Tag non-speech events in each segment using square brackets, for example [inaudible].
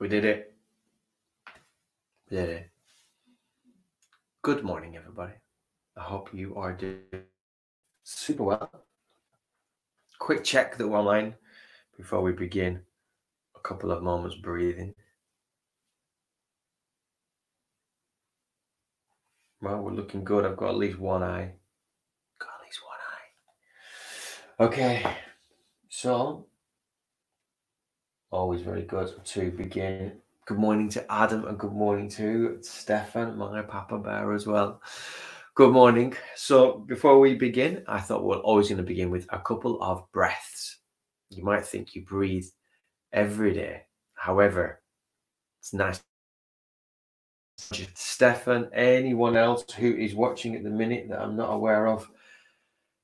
We did it. We did it. Good morning, everybody. I hope you are doing super well. Quick check that we're online before we begin. A couple of moments breathing. Well, we're looking good. I've got at least one eye. Got at least one eye. Okay. So, always very good to begin. Good morning to Adam and good morning to Stefan, my Papa Bear as well. Good morning. So, before we begin, I thought we're always going to begin with a couple of breaths. You might think you breathe every day. However, it's nice. Stefan, anyone else who is watching at the minute that I'm not aware of,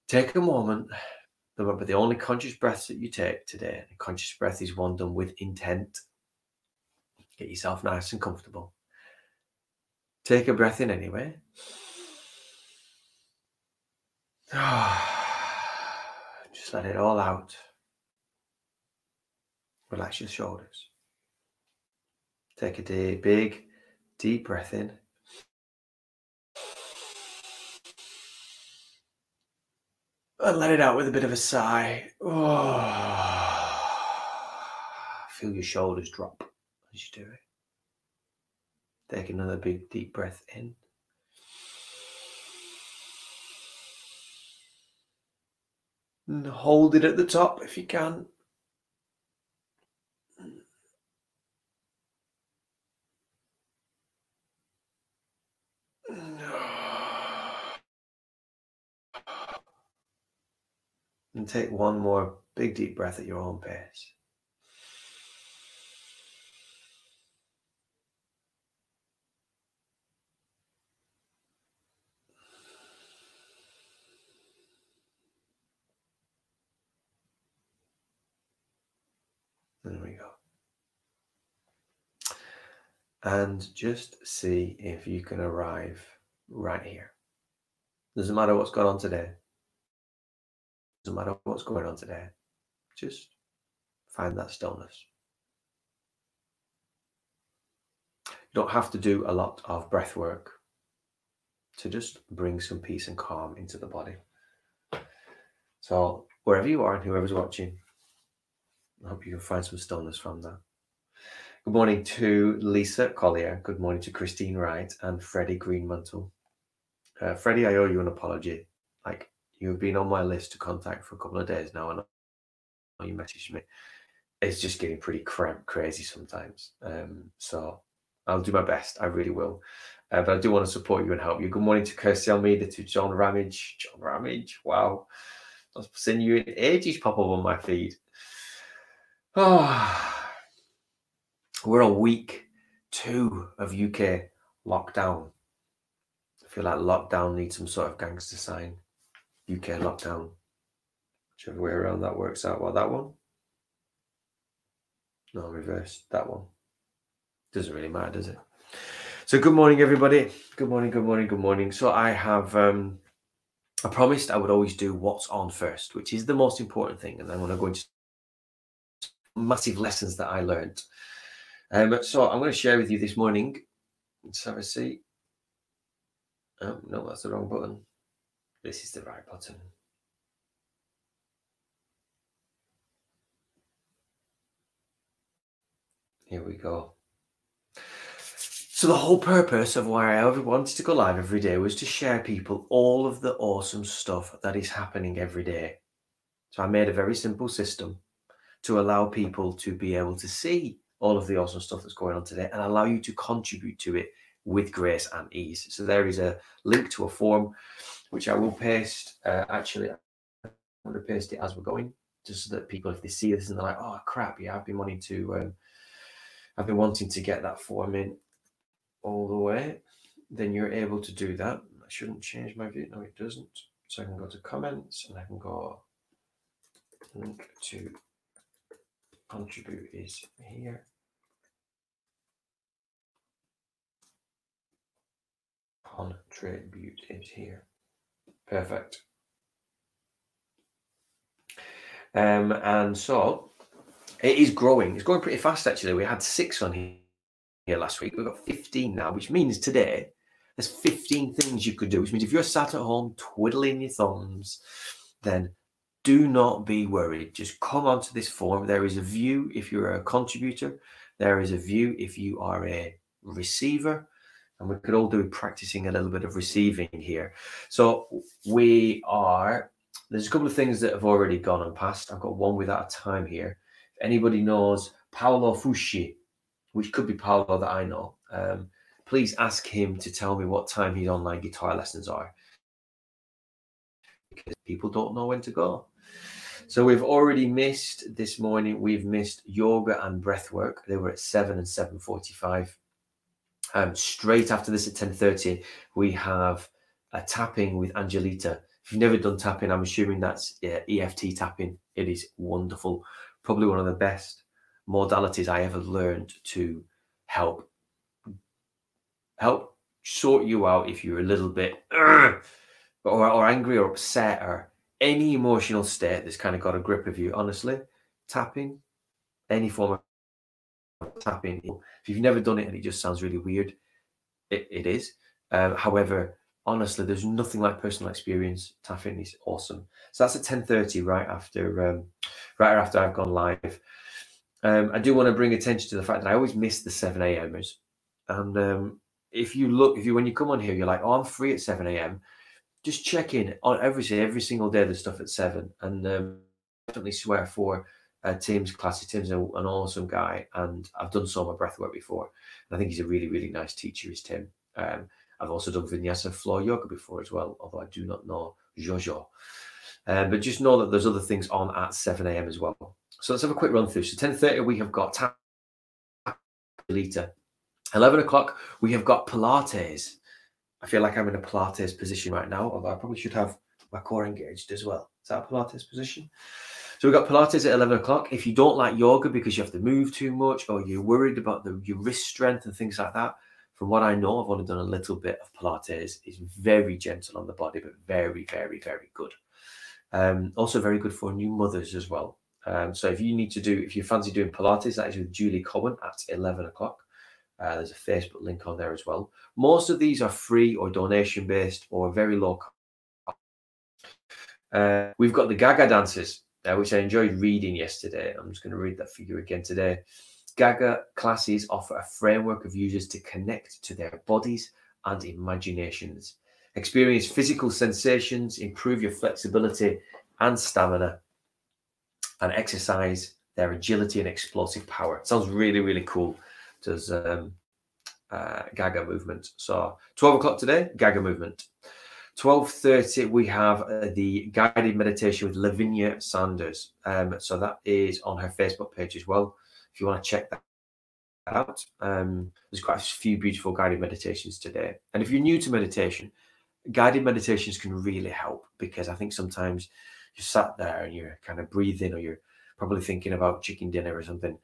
take a moment Remember, the only conscious breaths that you take today, a conscious breath is one done with intent. Get yourself nice and comfortable. Take a breath in anyway. [sighs] Just let it all out. Relax your shoulders. Take a deep, big, deep breath in. And let it out with a bit of a sigh. Oh. Feel your shoulders drop as you do it. Take another big deep breath in. And hold it at the top if you can. And take one more big deep breath at your own pace. There we go. And just see if you can arrive right here. Doesn't matter what's gone on today. Doesn't matter what's going on today. Just find that stillness. You don't have to do a lot of breath work to just bring some peace and calm into the body. So, wherever you are and whoever's watching, I hope you can find some stillness from that. Good morning to Lisa Collier. Good morning to Christine Wright and Freddie Greenmantle. Uh, Freddie, I owe you an apology. Like You've been on my list to contact for a couple of days now, and you messaged me. It's just getting pretty cra- crazy sometimes. Um, so I'll do my best. I really will. Uh, but I do want to support you and help you. Good morning to Kirsty Almeida, to John Ramage. John Ramage, wow. I've seen you in ages pop up on my feed. Oh, [sighs] we're on week two of UK lockdown. I feel like lockdown needs some sort of gangster sign. UK lockdown. Whichever way around that works out. Well, that one. No, reverse. That one. Doesn't really matter, does it? So good morning, everybody. Good morning, good morning, good morning. So I have um I promised I would always do what's on first, which is the most important thing. And I'm going to go into massive lessons that I learned. Um, so I'm going to share with you this morning. Let's have a see. Oh, no, that's the wrong button. This is the right button. Here we go. So the whole purpose of why I ever wanted to go live every day was to share people all of the awesome stuff that is happening every day. So I made a very simple system to allow people to be able to see all of the awesome stuff that's going on today and allow you to contribute to it with grace and ease. So there is a link to a form which I will paste. Uh, actually, I'm going to paste it as we're going, just so that people, if they see this and they're like, "Oh crap, yeah, I've been wanting to, um, I've been wanting to get that form in all the way," then you're able to do that. I shouldn't change my view. No, it doesn't. So I can go to comments and I can go link to contribute is here. Contribute is here. Perfect. Um, and so it is growing. It's growing pretty fast, actually. We had six on here last week. We've got 15 now, which means today there's 15 things you could do, which means if you're sat at home twiddling your thumbs, then do not be worried. Just come onto this forum. There is a view if you're a contributor, there is a view if you are a receiver. And we could all do practicing a little bit of receiving here. So we are, there's a couple of things that have already gone and passed. I've got one without a time here. If anybody knows Paolo Fusci, which could be Paolo that I know, um, please ask him to tell me what time his online guitar lessons are. Because people don't know when to go. So we've already missed this morning. We've missed yoga and breath work. They were at seven and seven forty-five. Um, straight after this at ten thirty, we have a tapping with Angelita. If you've never done tapping, I'm assuming that's uh, EFT tapping. It is wonderful. Probably one of the best modalities I ever learned to help help sort you out if you're a little bit [clears throat] or, or angry or upset or any emotional state that's kind of got a grip of you, honestly, tapping, any form of tapping, if you've never done it and it just sounds really weird, it, it is. Um, however, honestly, there's nothing like personal experience. Tapping is awesome. So that's at 10.30 right after um, right after I've gone live. Um, I do want to bring attention to the fact that I always miss the 7 a.m.ers. And um, if you look, if you when you come on here, you're like, oh, I'm free at 7 a.m just check in on every every single day. There's stuff at seven, and um, definitely swear for uh, Tim's classy. Tim's a, an awesome guy, and I've done some of my breath work before. And I think he's a really really nice teacher. Is Tim? Um, I've also done vinyasa flow yoga before as well, although I do not know Jojo. Um, but just know that there's other things on at 7 a.m. as well. So let's have a quick run through. So 10:30 we have got Lita. 11 o'clock we have got Pilates. I feel like I'm in a Pilates position right now, although I probably should have my core engaged as well. Is that a Pilates position? So we've got Pilates at 11 o'clock. If you don't like yoga because you have to move too much or you're worried about the, your wrist strength and things like that, from what I know, I've only done a little bit of Pilates. It's very gentle on the body, but very, very, very good. Um, also very good for new mothers as well. Um, so if you need to do, if you fancy doing Pilates, that is with Julie Cohen at 11 o'clock. Uh, there's a Facebook link on there as well. Most of these are free or donation based or very low cost. Uh, we've got the Gaga dances, uh, which I enjoyed reading yesterday. I'm just going to read that for you again today. Gaga classes offer a framework of users to connect to their bodies and imaginations, experience physical sensations, improve your flexibility and stamina, and exercise their agility and explosive power. It sounds really, really cool does um, uh, Gaga movement. So 12 o'clock today, Gaga movement. 12.30, we have uh, the guided meditation with Lavinia Sanders. Um, so that is on her Facebook page as well. If you want to check that out, um, there's quite a few beautiful guided meditations today. And if you're new to meditation, guided meditations can really help because I think sometimes you're sat there and you're kind of breathing or you're probably thinking about chicken dinner or something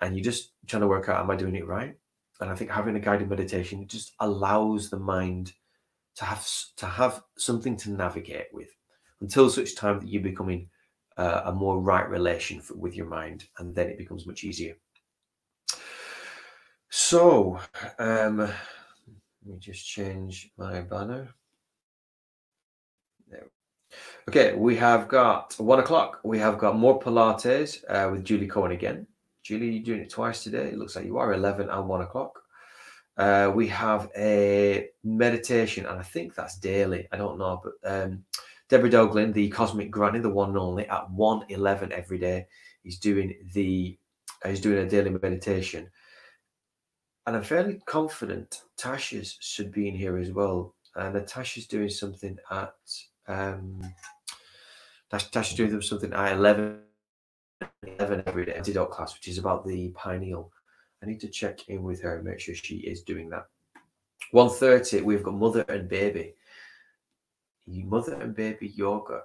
and you're just trying to work out, am I doing it right? And I think having a guided meditation just allows the mind to have to have something to navigate with until such time that you're becoming uh, a more right relation for, with your mind, and then it becomes much easier. So, um, let me just change my banner. Okay, we have got one o'clock. We have got more Pilates uh, with Julie Cohen again. Julie, you're doing it twice today. It looks like you are 11 and 1 o'clock. Uh, we have a meditation, and I think that's daily. I don't know, but um, Deborah Doglin, the cosmic granny, the one and only, at 1 11 every day, is doing the he's doing a daily meditation. And I'm fairly confident Tasha's should be in here as well. And Natasha's doing something at um Tasha's doing something at 11 11 every day antidote class, which is about the pineal. I need to check in with her and make sure she is doing that. 1.30, we've got mother and baby. Mother and baby yoga.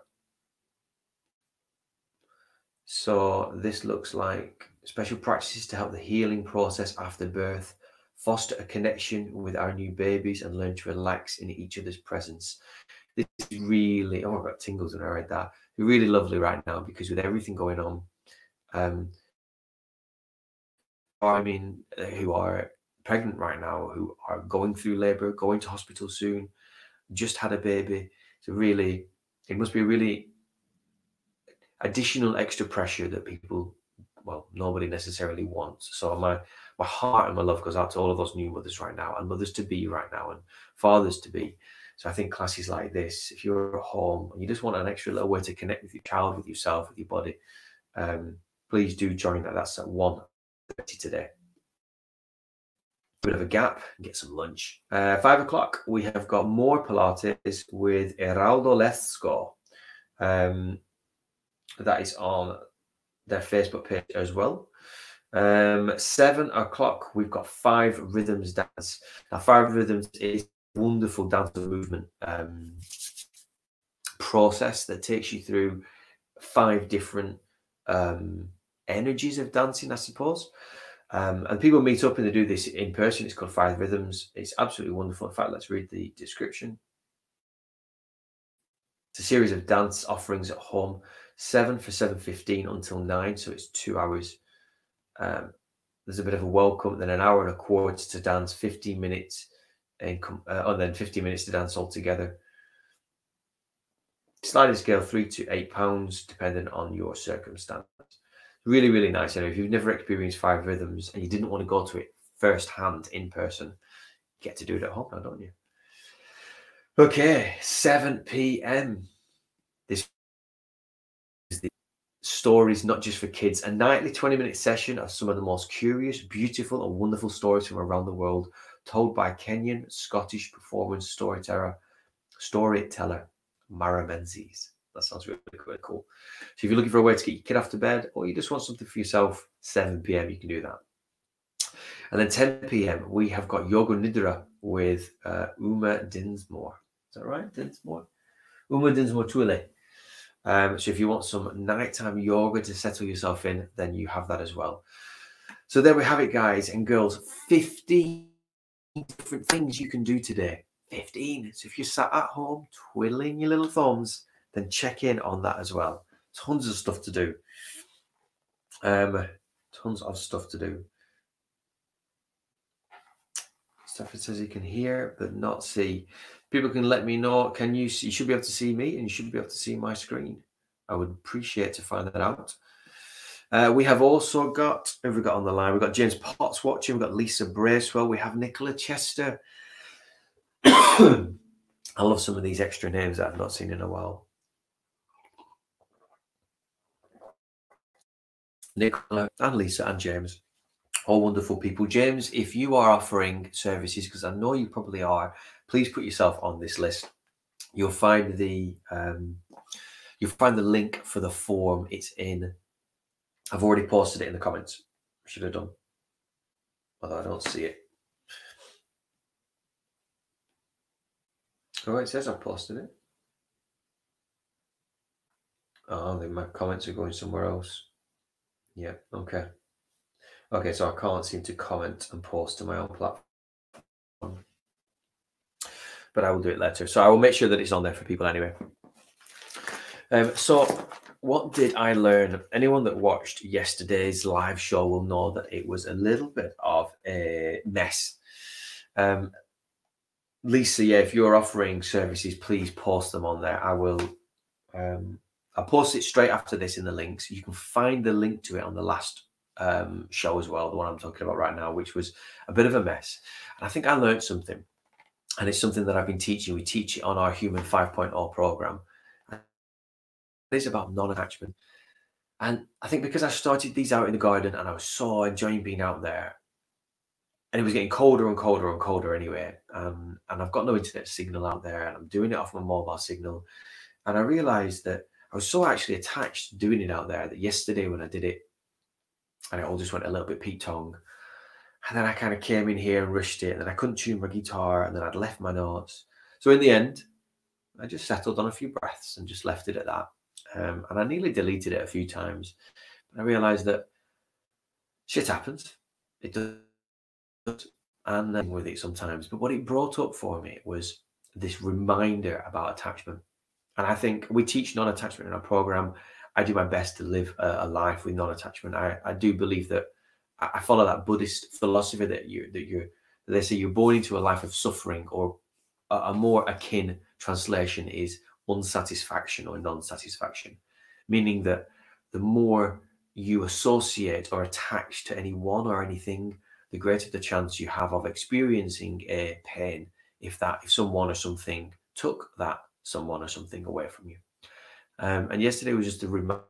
So this looks like special practices to help the healing process after birth, foster a connection with our new babies, and learn to relax in each other's presence. This is really, oh, I've got tingles when I read that. Really lovely right now because with everything going on, um, I mean, uh, who are pregnant right now, who are going through labor, going to hospital soon, just had a baby. So really, it must be really additional extra pressure that people, well, nobody necessarily wants. So my my heart and my love goes out to all of those new mothers right now, and mothers to be right now, and fathers to be. So I think classes like this, if you're at home and you just want an extra little way to connect with your child, with yourself, with your body, um, please do join that. That's at one today. Bit of a gap, get some lunch. Uh, five o'clock, we have got more Pilates with Eraldo Lesco. Um, that is on their Facebook page as well. Um, seven o'clock, we've got five rhythms dance. Now, five rhythms is wonderful dance movement um, process that takes you through five different um, energies of dancing, I suppose. Um, and people meet up and they do this in person. It's called Five Rhythms. It's absolutely wonderful. In fact, let's read the description. It's a series of dance offerings at home, seven for seven fifteen until nine, so it's two hours. Um, there's a bit of a welcome, then an hour and a quarter to dance, fifteen minutes, and, uh, and then fifteen minutes to dance altogether. Sliding scale three to eight pounds, depending on your circumstance. Really, really nice. And if you've never experienced five rhythms and you didn't want to go to it firsthand in person, get to do it at home now, don't you? Okay, 7 p.m. This is the stories not just for kids, a nightly 20 minute session of some of the most curious, beautiful, and wonderful stories from around the world, told by Kenyan Scottish performance storyteller, storyteller Mara Menzies. That sounds really, cool. So if you're looking for a way to get your kid off to bed, or you just want something for yourself, 7 p.m. you can do that. And then 10 p.m. we have got Yoga Nidra with uh, Uma Dinsmore. Is that right? Dinsmore? Uma Dinsmore Tuli. Um, so if you want some nighttime yoga to settle yourself in, then you have that as well. So there we have it, guys and girls. 15 different things you can do today. 15. So if you're sat at home twiddling your little thumbs, then check in on that as well. Tons of stuff to do. Um, tons of stuff to do. Stafford says he can hear but not see. People can let me know. Can you? See, you should be able to see me, and you should be able to see my screen. I would appreciate to find that out. Uh, we have also got. Who have we got on the line? We've got James Potts watching. We've got Lisa Bracewell. We have Nicola Chester. [coughs] I love some of these extra names that I've not seen in a while. Nicola and Lisa and James all wonderful people. James, if you are offering services, because I know you probably are, please put yourself on this list. You'll find the um, you'll find the link for the form. It's in. I've already posted it in the comments. should have done, although I don't see it. Oh, it says I've posted it. Oh, then my comments are going somewhere else. Yeah. Okay. Okay, so I can't seem to comment and post to my own platform. But I will do it later. So I will make sure that it's on there for people anyway. Um, so what did I learn? Anyone that watched yesterday's live show will know that it was a little bit of a mess. Um, Lisa, yeah, if you're offering services, please post them on there. I will. Um, I'll post it straight after this in the links. You can find the link to it on the last um, show as well, the one I'm talking about right now, which was a bit of a mess. And I think I learned something, and it's something that I've been teaching. We teach it on our Human 5.0 program. It's about non-attachment, and I think because I started these out in the garden and I was so enjoying being out there, and it was getting colder and colder and colder anyway. Um, and I've got no internet signal out there, and I'm doing it off my mobile signal. And I realized that I was so actually attached to doing it out there that yesterday when I did it and it all just went a little bit Pete. And then I kind of came in here and rushed it, and then I couldn't tune my guitar, and then I'd left my notes. So in the end, I just settled on a few breaths and just left it at that. Um, and I nearly deleted it a few times, but I realized that shit happens. It does, and then with it sometimes. But what it brought up for me was this reminder about attachment. And I think we teach non-attachment in our program. I do my best to live a, a life with non-attachment. I, I do believe that I follow that Buddhist philosophy that you that you're they say you're born into a life of suffering, or a, a more akin translation is unsatisfaction or non-satisfaction, meaning that the more you associate or attach to anyone or anything, the greater the chance you have of experiencing a pain if that if someone or something took that someone or something away from you. Um, and yesterday was just a reminder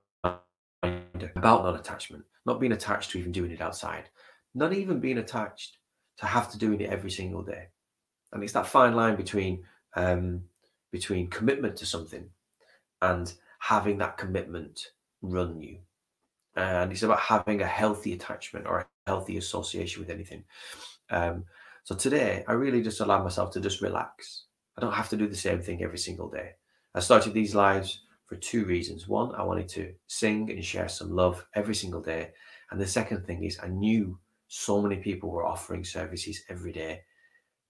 about non-attachment, not being attached to even doing it outside, not even being attached to have to doing it every single day. And it's that fine line between um, between commitment to something and having that commitment run you. And it's about having a healthy attachment or a healthy association with anything. Um, so today, I really just allow myself to just relax. I don't have to do the same thing every single day. I started these lives for two reasons. One, I wanted to sing and share some love every single day. And the second thing is, I knew so many people were offering services every day.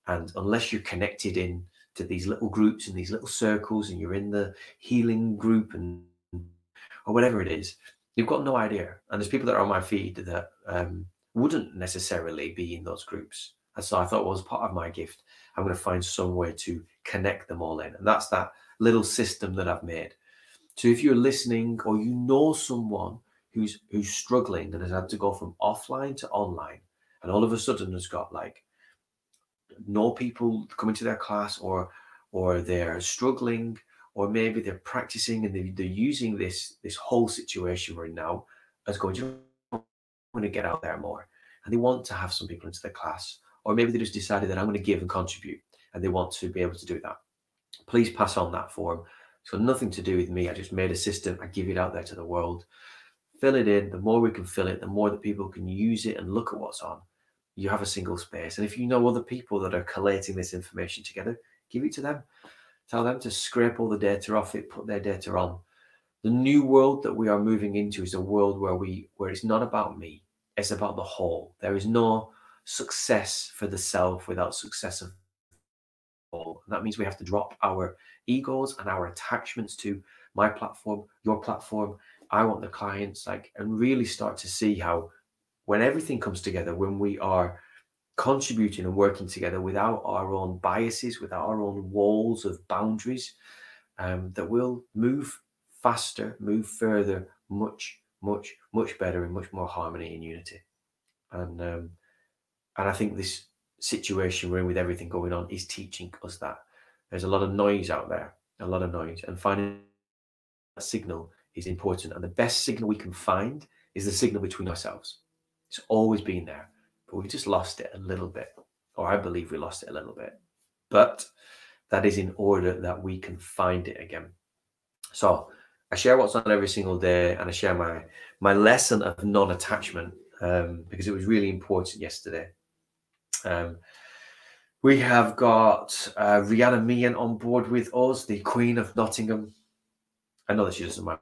And unless you're connected in to these little groups and these little circles and you're in the healing group and or whatever it is, you've got no idea. And there's people that are on my feed that um, wouldn't necessarily be in those groups. And so I thought, well, as part of my gift, I'm going to find some way to connect them all in. And that's that little system that I've made. So if you're listening or you know someone who's who's struggling and has had to go from offline to online, and all of a sudden has got like no people coming to their class or or they're struggling or maybe they're practicing and they, they're using this this whole situation right now as going to want to get out there more and they want to have some people into the class or maybe they just decided that i'm going to give and contribute and they want to be able to do that. Please pass on that form. Got nothing to do with me. I just made a system. I give it out there to the world. Fill it in. The more we can fill it the more that people can use it and look at what's on. You have a single space. And if you know other people that are collating this information together give it to them. Tell them to scrape all the data off it put their data on. The new world that we are moving into is a world where we where it's not about me. It's about the whole. There is no success for the self without success of all that means we have to drop our egos and our attachments to my platform your platform i want the clients like and really start to see how when everything comes together when we are contributing and working together without our own biases, without our own walls of boundaries, um, that will move faster, move further, much, much, much better, in much more harmony and unity. And um, and I think this situation we're in with everything going on is teaching us that. There's a lot of noise out there, a lot of noise, and finding a signal is important. And the best signal we can find is the signal between ourselves. It's always been there but we've just lost it a little bit, or I believe we lost it a little bit. But that is in order that we can find it again. So I share what's on every single day, and I share my my lesson of non-attachment um, because it was really important yesterday. Um, we have got uh, Rihanna Meehan on board with us, the Queen of Nottingham. I know that she doesn't mind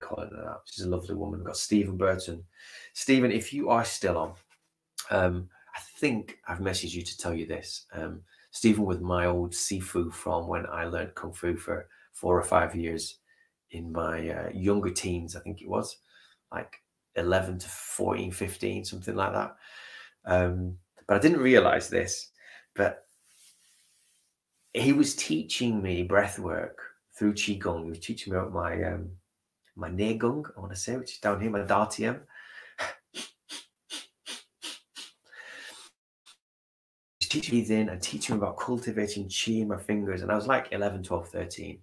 calling her that. She's a lovely woman. We've got Stephen Burton. Stephen, if you are still on, um, I think I've messaged you to tell you this. Um, Stephen with my old Sifu from when I learned Kung Fu for four or five years in my uh, younger teens, I think it was like 11 to 14, 15, something like that. Um, but I didn't realize this, but he was teaching me breath work through Qigong. He was teaching me about my um, my Neigong, I want to say, which is down here, my Dantien. teaching me then and teaching me about cultivating chi in my fingers. And I was like 11, 12, 13.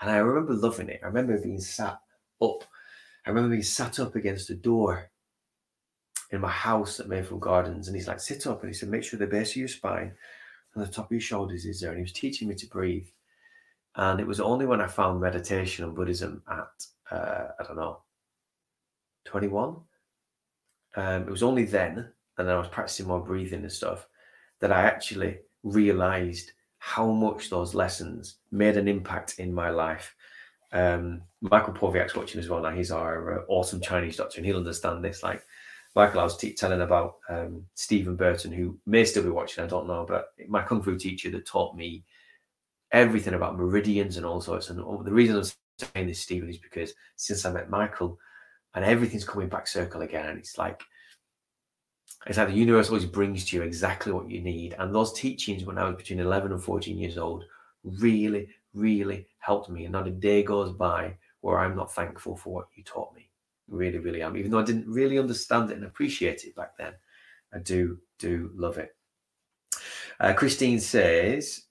And I remember loving it. I remember being sat up. I remember being sat up against a door in my house at Mayfield Gardens. And he's like, sit up. And he said, make sure the base of your spine and the top of your shoulders is there. And he was teaching me to breathe. And it was only when I found meditation and Buddhism at, uh, I don't know, 21. Um, it was only then, and then I was practicing more breathing and stuff, that I actually realized how much those lessons made an impact in my life. Um, Michael Poviak's watching as well now. He's our uh, awesome Chinese doctor, and he'll understand this. Like Michael, I was t- telling about um, Stephen Burton, who may still be watching. I don't know, but my kung fu teacher that taught me everything about meridians and all sorts. And the reason I'm saying this, Stephen, is because since I met Michael, and everything's coming back circle again, and it's like It's like the universe always brings to you exactly what you need. And those teachings when I was between 11 and 14 years old really, really helped me. And not a day goes by where I'm not thankful for what you taught me. Really, really am. Even though I didn't really understand it and appreciate it back then, I do, do love it. Uh, Christine says,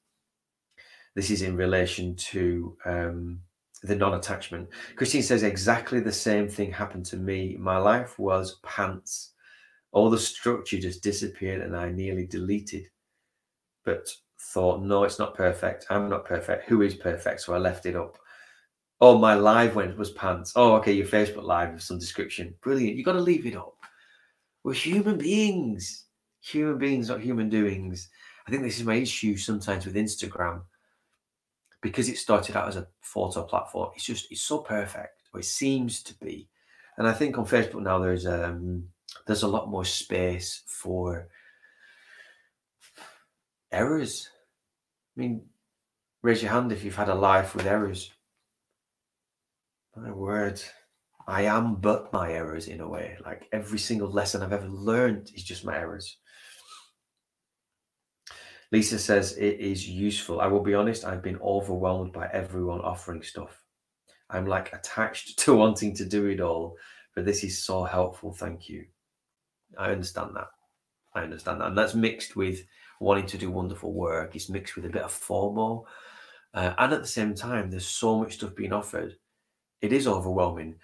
this is in relation to um, the non attachment. Christine says, exactly the same thing happened to me. My life was pants. All the structure just disappeared and I nearly deleted, but thought, no, it's not perfect. I'm not perfect. Who is perfect? So I left it up. Oh, my live went was pants. Oh, okay, your Facebook live with some description. Brilliant. You got to leave it up. We're human beings, human beings, not human doings. I think this is my issue sometimes with Instagram because it started out as a photo platform. It's just it's so perfect, or it seems to be. And I think on Facebook now there's um there's a lot more space for errors. I mean, raise your hand if you've had a life with errors. My word, I am but my errors in a way. Like every single lesson I've ever learned is just my errors. Lisa says it is useful. I will be honest, I've been overwhelmed by everyone offering stuff. I'm like attached [laughs] to wanting to do it all, but this is so helpful. Thank you. I understand that. I understand that. And that's mixed with wanting to do wonderful work. It's mixed with a bit of FOMO. Uh, and at the same time, there's so much stuff being offered it is overwhelming.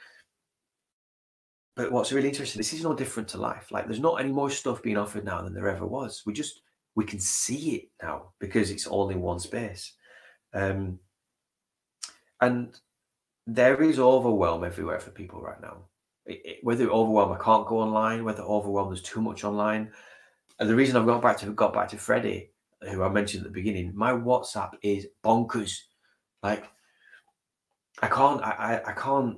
But what's really interesting, this is no different to life. Like there's not any more stuff being offered now than there ever was. We just we can see it now because it's all in one space. Um, and there is overwhelm everywhere for people right now. It, it, whether overwhelm, I can't go online. Whether overwhelm, there's too much online. And the reason I've got back to got back to Freddie, who I mentioned at the beginning, my WhatsApp is bonkers. Like I can't. I, I, I can't.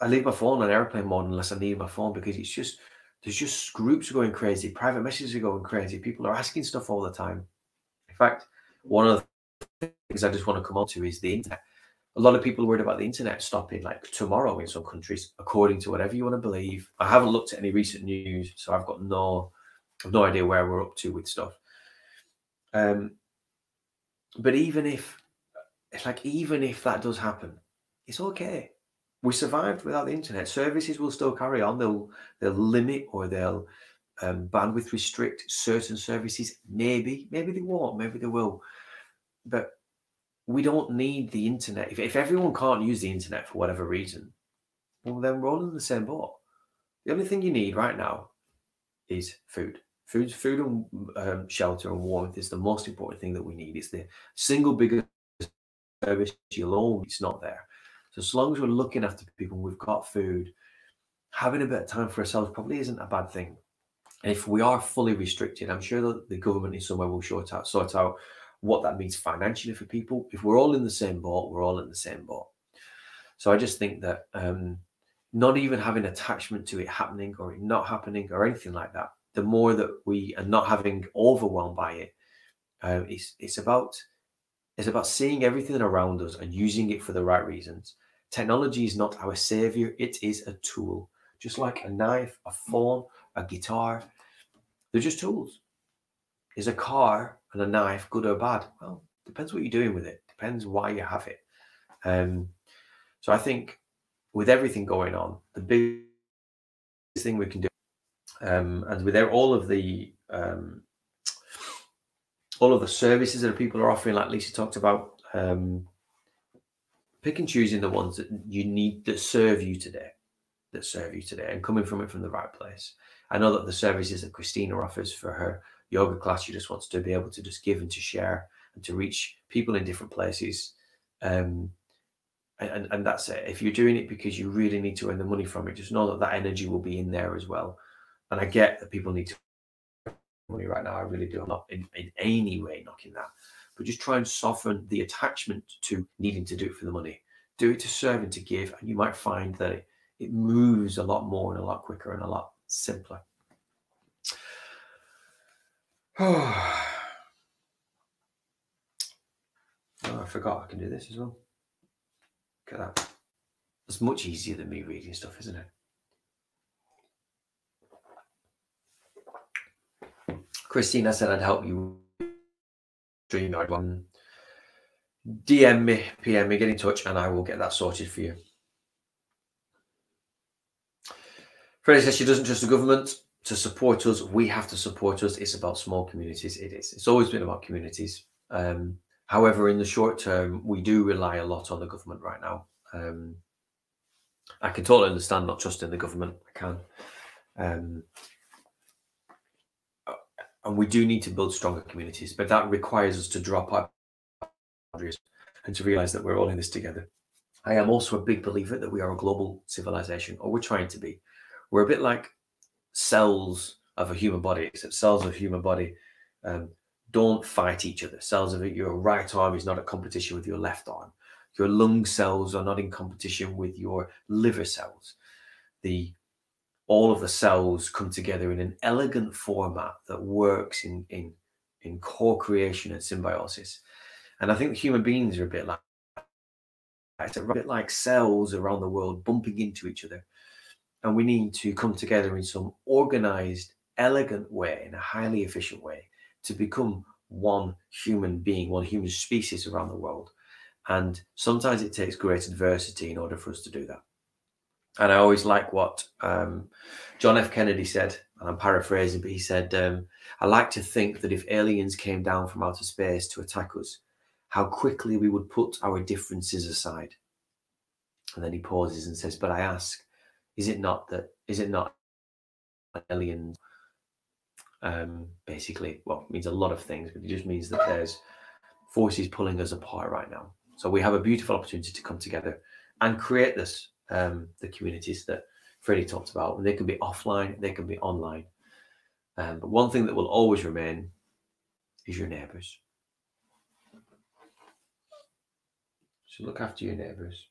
I leave my phone on airplane mode unless I need my phone because it's just there's just groups going crazy. Private messages are going crazy. People are asking stuff all the time. In fact, one of the things I just want to come on to is the internet. A lot of people are worried about the internet stopping like tomorrow in some countries, according to whatever you want to believe. I haven't looked at any recent news, so I've got no, I've no idea where we're up to with stuff. Um, but even if, it's like even if that does happen, it's okay. We survived without the internet. Services will still carry on. They'll they'll limit or they'll um, bandwidth restrict certain services. Maybe, maybe they won't. Maybe they will. But we don't need the internet. If, if everyone can't use the internet for whatever reason, well, then we're all in the same boat. The only thing you need right now is food. Food, food and um, shelter and warmth is the most important thing that we need. It's the single biggest service alone. It's not there. So as long as we're looking after people, we've got food, having a bit of time for ourselves probably isn't a bad thing. And if we are fully restricted, I'm sure that the government in somewhere will sort out sort out what that means financially for people. If we're all in the same boat, we're all in the same boat. So I just think that um, not even having attachment to it happening or it not happening or anything like that, the more that we are not having overwhelmed by it, uh, it's it's about it's about seeing everything around us and using it for the right reasons Technology is not our savior, it is a tool. Just like a knife, a phone, a guitar, they're just tools. Is a car and a knife good or bad? Well, depends what you're doing with it, depends why you have it. Um, so I think with everything going on, the biggest thing we can do, um, and with all of the um, all of the services that people are offering, like Lisa talked about, um, pick and choosing the ones that you need that serve you today, that serve you today, and coming from it from the right place. I know that the services that Christina offers for her yoga class, she just wants to be able to just give and to share and to reach people in different places. Um, and, and that's it. If you're doing it because you really need to earn the money from it, just know that that energy will be in there as well. And I get that people need to money right now. I really do. I'm not in, in any way knocking that but just try and soften the attachment to needing to do it for the money. Do it to serve and to give, and you might find that it, it moves a lot more and a lot quicker and a lot simpler. [sighs] oh, I forgot I can do this as well. Look at that. It's much easier than me reading stuff, isn't it? Christina said I'd help you. StreamYard one. DM me, PM me, get in touch, and I will get that sorted for you. Freddie says she doesn't trust the government to support us. We have to support us. It's about small communities. It is. It's always been about communities. Um, however, in the short term, we do rely a lot on the government right now. Um, I can totally understand not trusting the government. I can. Um, and we do need to build stronger communities, but that requires us to drop our boundaries and to realize that we're all in this together. I am also a big believer that we are a global civilization, or we're trying to be. We're a bit like cells of a human body, except cells of a human body um, don't fight each other. Cells of it, your right arm is not a competition with your left arm. Your lung cells are not in competition with your liver cells. The all of the cells come together in an elegant format that works in in in co-creation and symbiosis. And I think human beings are a bit like it's a bit like cells around the world bumping into each other. And we need to come together in some organized, elegant way, in a highly efficient way, to become one human being, one human species around the world. And sometimes it takes great adversity in order for us to do that. And I always like what um, John F. Kennedy said, and I'm paraphrasing, but he said, um, I like to think that if aliens came down from outer space to attack us, how quickly we would put our differences aside. And then he pauses and says, But I ask, is it not that, is it not aliens? Um, basically, well, means a lot of things, but it just means that there's forces pulling us apart right now. So we have a beautiful opportunity to come together and create this um, the communities that Freddie talked about. And they can be offline, they can be online. Um, but one thing that will always remain is your neighbours. So look after your neighbours.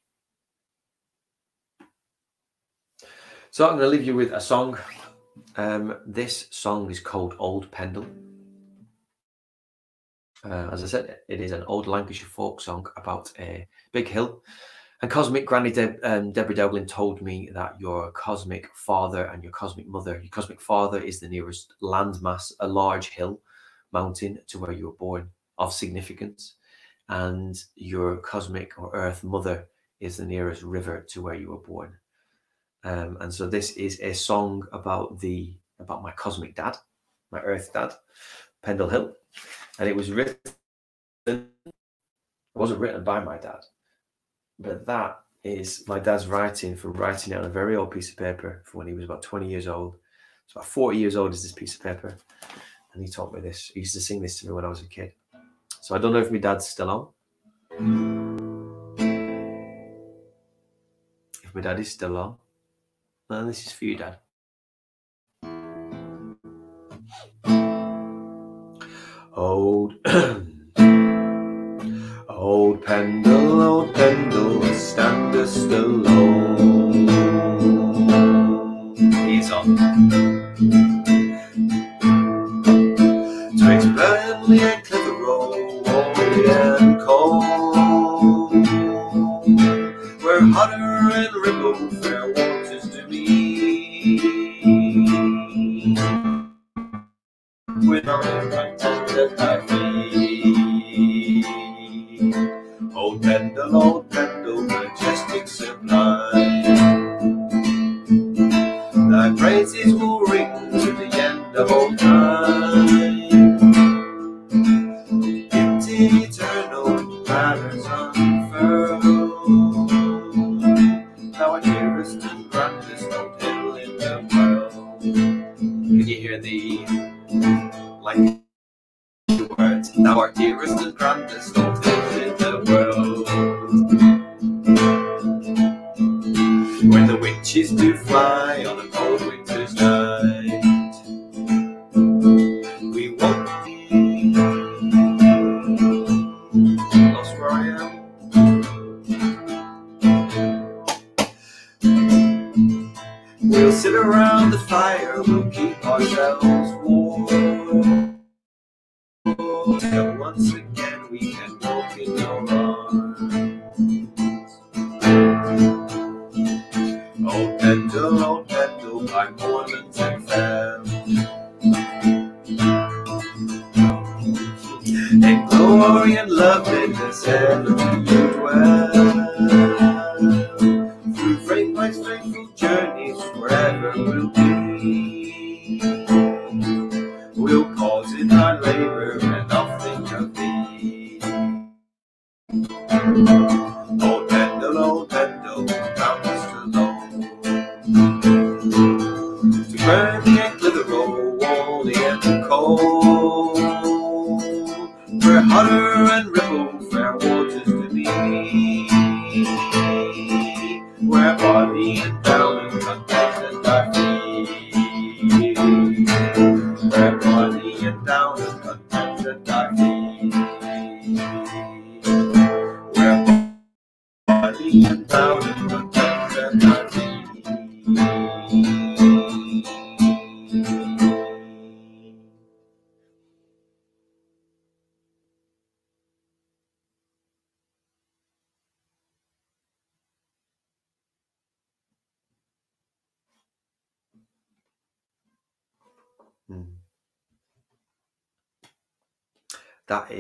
So I'm going to leave you with a song. Um, this song is called Old Pendle. Uh, as I said, it is an old Lancashire folk song about a big hill and cosmic Granny De- um, Deborah Devlin told me that your cosmic father and your cosmic mother, your cosmic father is the nearest landmass, a large hill, mountain to where you were born of significance, and your cosmic or earth mother is the nearest river to where you were born. Um, and so this is a song about the about my cosmic dad, my earth dad, Pendle Hill, and it was written. It wasn't written by my dad but that is my dad's writing from writing it on a very old piece of paper from when he was about 20 years old. It's about 40 years old is this piece of paper. And he taught me this. He used to sing this to me when I was a kid. So I don't know if my dad's still on. If my dad is still on, then this is for you, Dad. Old Old [clears throat] Pendle, old Pendle, standest alone. He's on. Twixt Burnley and Clitheroe, Whalley and Colne. Where Hodder and Ribble fair waters to me. With our contented by Old Pendle, old Pendle, majestic sublime. Thy praises will ring to the end of all time.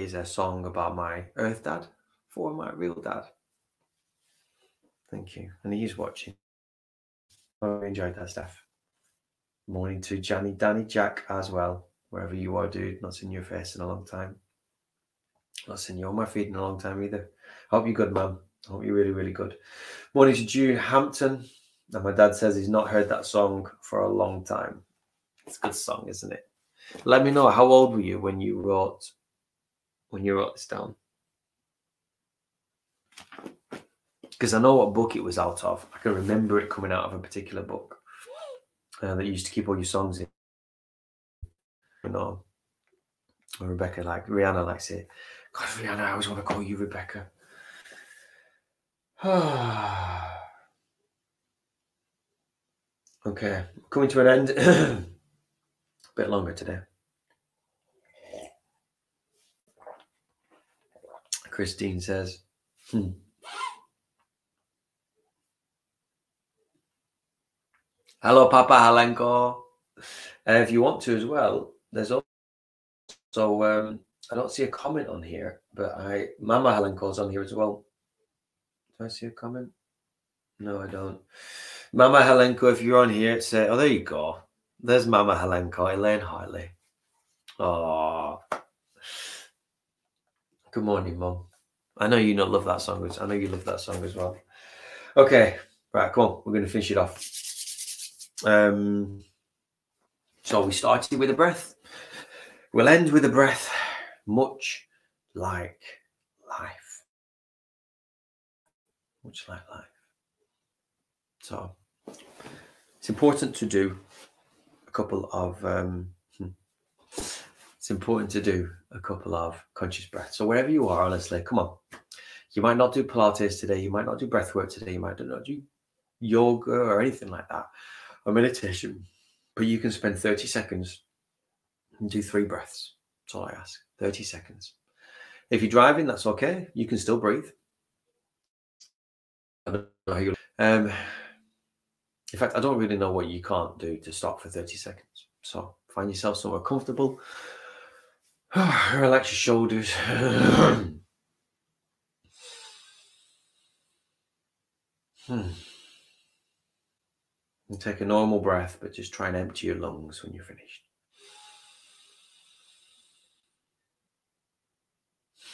Is a song about my Earth dad for my real dad. Thank you. And he's watching. I really enjoyed that stuff. Morning to Johnny, Danny, Jack as well. Wherever you are, dude. Not seen your face in a long time. Not seen you on my feed in a long time either. Hope you're good, man. Hope you're really, really good. Morning to June Hampton. And my dad says he's not heard that song for a long time. It's a good song, isn't it? Let me know how old were you when you wrote when you wrote this down. Because I know what book it was out of. I can remember it coming out of a particular book uh, that you used to keep all your songs in. You know, Rebecca, like Rihanna likes it. God, Rihanna, I always want to call you Rebecca. [sighs] okay, coming to an end. a [coughs] bit longer today. Christine says, hmm. Hello, Papa Halenko. Uh, if you want to as well, there's also, so um, I don't see a comment on here, but I Mama Halenko's on here as well. Do I see a comment? No, I don't. Mama Helenko, if you're on here, say, oh, there you go. There's Mama Helenko, Elaine Hartley. Oh, good morning, Mum. I know you not love that song. I know you love that song as well. Okay, right, come on. We're going to finish it off. Um, so we started with a breath. We'll end with a breath, much like life. Much like life. So it's important to do a couple of um, it's important to do a couple of conscious breaths. So wherever you are, honestly, come on. You might not do Pilates today. You might not do breath work today. You might not do yoga or anything like that or meditation. But you can spend 30 seconds and do three breaths. That's all I ask. 30 seconds. If you're driving, that's okay. You can still breathe. Um in fact, I don't really know what you can't do to stop for 30 seconds. So find yourself somewhere comfortable. [sighs] Relax your shoulders. [sighs] hmm. And take a normal breath, but just try and empty your lungs when you're finished.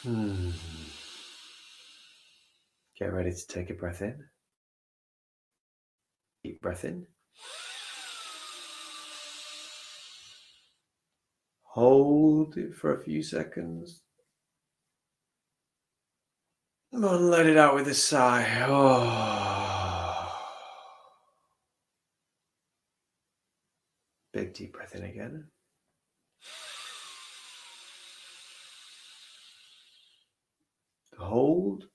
Hmm. Get ready to take a breath in. Deep breath in. Hold it for a few seconds. And let it out with a sigh. Oh. [sighs] Big deep breath in again. Hold.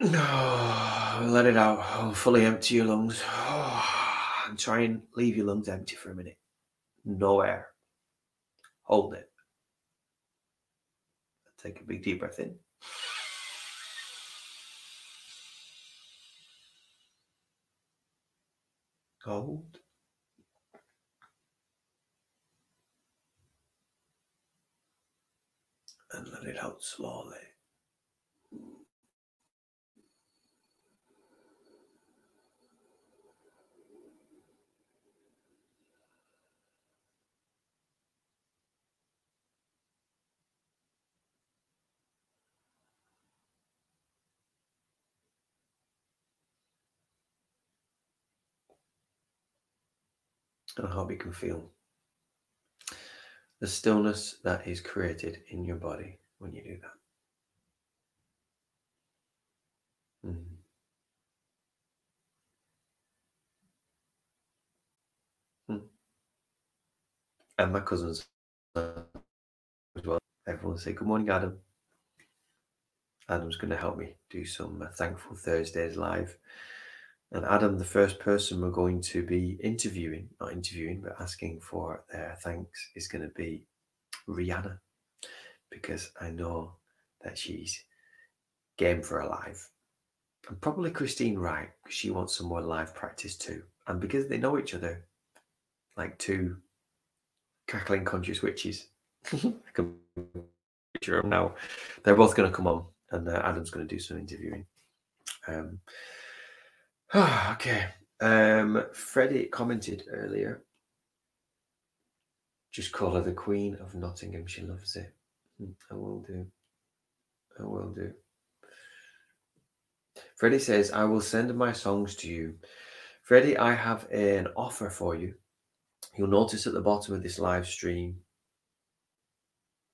Let it out. Oh, fully empty your lungs. [sighs] and try and leave your lungs empty for a minute. No air. Hold it. Take a big deep breath in. Hold. And let it out slowly. And hope you can feel the stillness that is created in your body when you do that. Mm. And my cousins as well. Everyone say good morning, Adam. Adam's going to help me do some uh, Thankful Thursdays live. And Adam, the first person we're going to be interviewing, not interviewing, but asking for their thanks is going to be Rihanna, because I know that she's game for a live. And probably Christine Wright, because she wants some more live practice too. And because they know each other like two cackling conscious witches. [laughs] I can picture them now. They're both going to come on, and uh, Adam's going to do some interviewing. Um, [sighs] okay. Um, Freddie commented earlier. Just call her the Queen of Nottingham. She loves it. Hmm, I will do. I will do. Freddie says, I will send my songs to you. Freddie, I have an offer for you. You'll notice at the bottom of this live stream,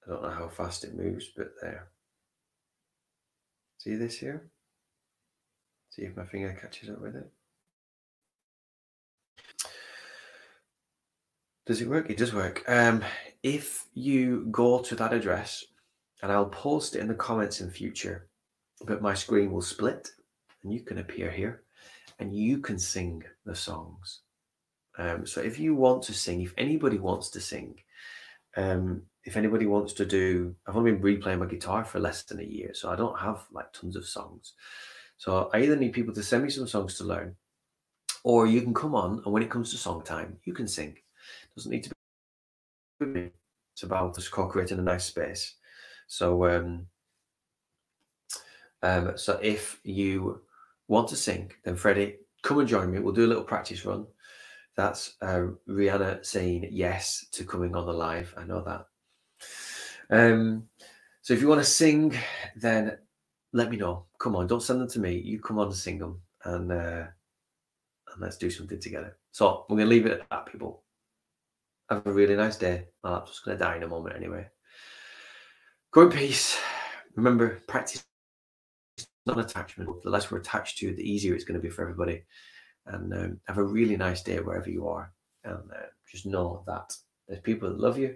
I don't know how fast it moves, but there. See this here? See if my finger catches up with it. Does it work? It does work. Um, if you go to that address, and I'll post it in the comments in future, but my screen will split and you can appear here and you can sing the songs. Um, so if you want to sing, if anybody wants to sing, um, if anybody wants to do, I've only been replaying my guitar for less than a year, so I don't have like tons of songs. So I either need people to send me some songs to learn, or you can come on and when it comes to song time, you can sing. It doesn't need to be. It's about just co-creating a nice space. So um, um, so if you want to sing, then Freddie, come and join me. We'll do a little practice run. That's uh, Rihanna saying yes to coming on the live. I know that. Um, so if you want to sing, then let me know. Come on, don't send them to me. You come on and sing them, and uh, and let's do something together. So we're gonna leave it at that, people. Have a really nice day. My laptop's gonna die in a moment anyway. Go in peace. Remember, practice not an attachment. The less we're attached to, the easier it's going to be for everybody. And um, have a really nice day wherever you are. And uh, just know that there's people that love you,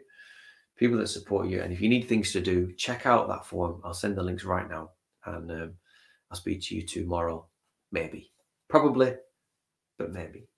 people that support you. And if you need things to do, check out that form. I'll send the links right now. And um, I'll speak to you tomorrow. Maybe. Probably, but maybe.